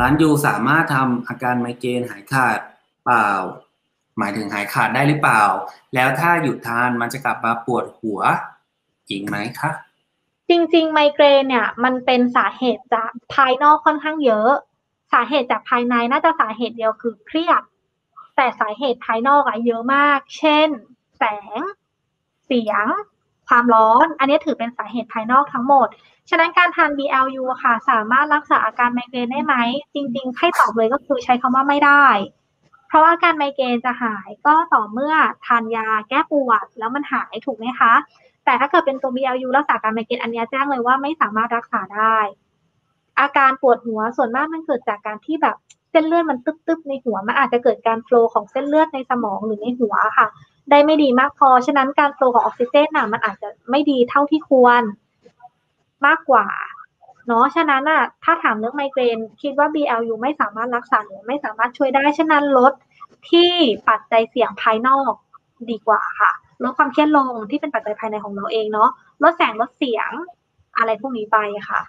ร้านยูสามารถทำอาการไมเกรนหายขาดเปล่า หมายถึงหายขาดได้หรือเปล่า แล้วถ้าหยุดทานมันจะกลับมาปวดหัวจริงไหมคะจริง ๆ ไมเกรนเนี่ยมันเป็นสาเหตุจากภายนอกค่อนข้างเยอะ สาเหตุจากภายในน่าจะสาเหตุเดียวคือเครียด แต่สาเหตุภายนอกอะเยอะมาก เช่น แสง เสียง ความร้อน อันนี้ถือเป็นสาเหตุภายนอกทั้งหมด ฉะนั้นการทาน BLU ค่ะ สามารถรักษาอาการไมเกรนได้ไหม จริงๆ ให้ตอบเลยก็คือใช้คำว่าไม่ได้ เพราะว่าอาการไมเกรนจะหายก็ต่อเมื่อทานยาแก้ปวดแล้วมันหายถูกไหมคะ แต่ถ้าเกิดเป็นตัว BLU รักษาอาการไมเกรนอันนี้แจ้งเลยว่าไม่สามารถรักษาได้ อาการปวดหัวส่วนมากมันเกิดจากการที่แบบเส้นเลือดมันตึ๊บๆในหัว มันอาจจะเกิดการโฟลของเส้นเลือดในสมองหรือในหัวค่ะ ได้ไม่ดีมากพอ ฉะนั้นการโฟลว์ของออกซิเจนน่ะมันอาจจะไม่ดีเท่าที่ควรมากกว่าเนาะ ฉะนั้นอะ ถ้าถามเรื่องไมเกรน คิดว่า BLU ไม่สามารถรักษาหรือไม่สามารถช่วยได้ ฉะนั้นลดที่ปัจจัยเสี่ยงภายนอกดีกว่าค่ะ ลดความเครียดลงที่เป็นปัจจัยภายในของเราเองเนาะ ลดแสง ลดเสียง อะไรพวกนี้ไปค่ะ